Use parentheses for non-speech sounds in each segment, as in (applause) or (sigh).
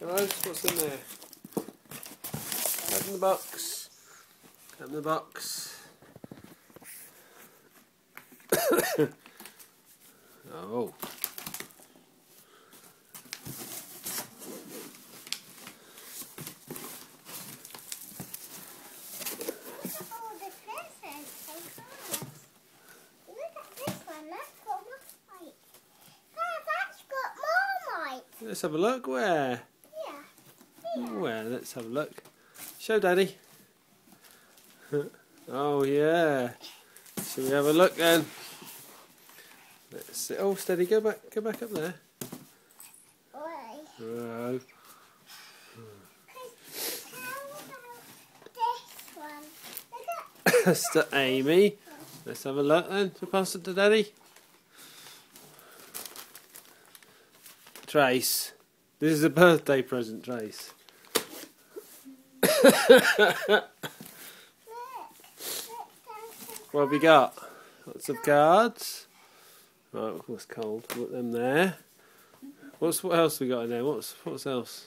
What's in there? Open the box. Open the box. (coughs) oh. Look at all the presents. Look at this one. That's got Marmite. That's got Marmite. Let's have a look. Where? Yeah. Let's have a look. Show Daddy. (laughs) oh yeah. Shall we have a look then? Let's see. Oh, steady. Go back. Go back up there. Why? Whoa. How about this one? Look (coughs) That's to Aimee. Let's have a look then. So pass it to Daddy. Trace. This is a birthday present, Trace. (coughs) What have we got? Lots of cards. Right, what's cold? Put them there. What's what else we got in there? What's what's else?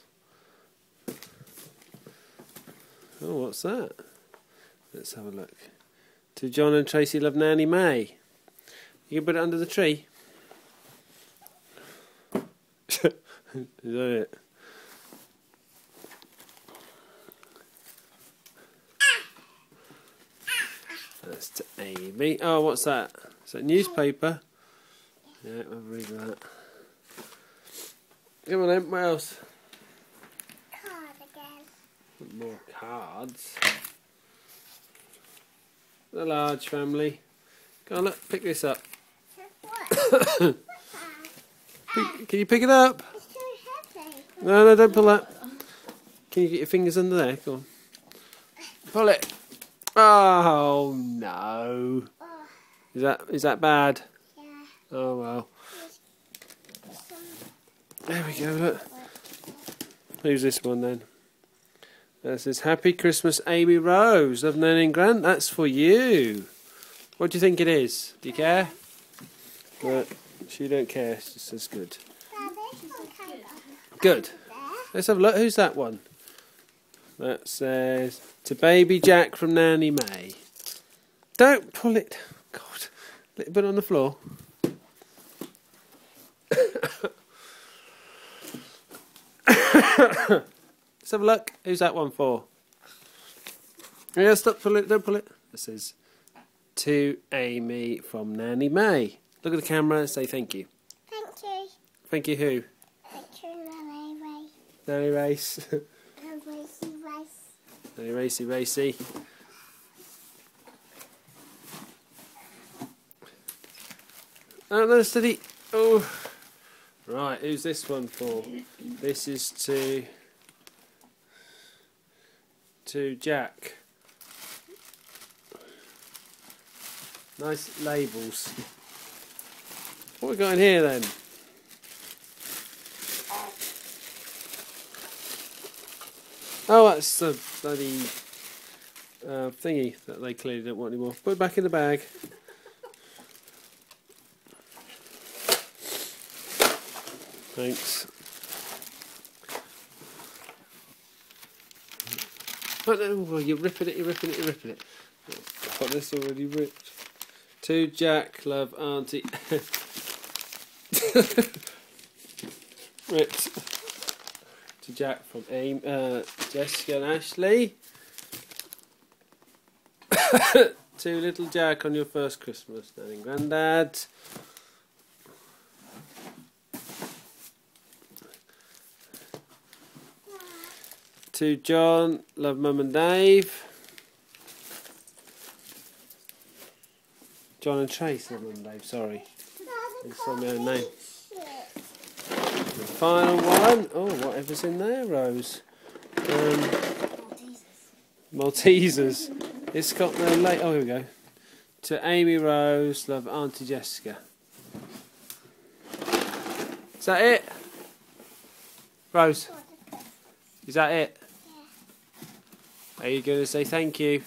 Oh, what's that? Let's have a look. To Jon and Tracy love Nanny May. You can put it under the tree. (laughs) Is that it? That's to Aimee. Oh, what's that? Is that newspaper? Yeah, I'll read that. Come on then, what else? card again. More cards. The large family. Go on, look, pick this up. What? (coughs) Pick, can you pick it up? It's too heavy. No, no, don't pull that. Can you get your fingers under there? Go on. Pull it. Oh no. Oh, Is that is that bad? yeah. Oh well. There we go. Look. Who's this one then? That says Happy Christmas, Aimee Rose of Nan and Grant. That's for you. What do you think it is? Do you care? But she don't care. She says good. Dad, this one kind of Good. Let's have a look. Who's that one? That says to Baby Jack from Nanny May. Don't pull it. God, let it put on the floor. (coughs) Let's have a look. Who's that one for? Yeah, stop. Pull it. Don't pull it. It says to Aimee from Nanny May. Look at the camera and say thank you. Thank you. Thank you. Who? Thank you, Nanny Ray. Nanny Race. (laughs) And Racy Rice. Nanny Racy Racy. Oh, no, steady. Oh. Right, who's this one for? This is to to Jack. Nice labels. What we got in here then? Oh, that's the bloody uh, thingy that they clearly don't want anymore. Put it back in the bag. Thanks. Oh, no, you're ripping it, you're ripping it, you're ripping it. Got this already ripped. To Jack, love Auntie. (laughs) ripped. To Jack from Aim, uh, Jessica and Ashley. (coughs) to little Jack on your first Christmas, and Grandad. To Jon, love Mum and Dave. Jon and Trace, love Mum and Dave, sorry. It's on my own name. The final one. Oh, whatever's in there, Rose. Um, Maltesers. It's got no late. Oh, here we go. To Aimee Rose, love Auntie Jessica. Is that it? Rose, is that it? Are you going to say thank you?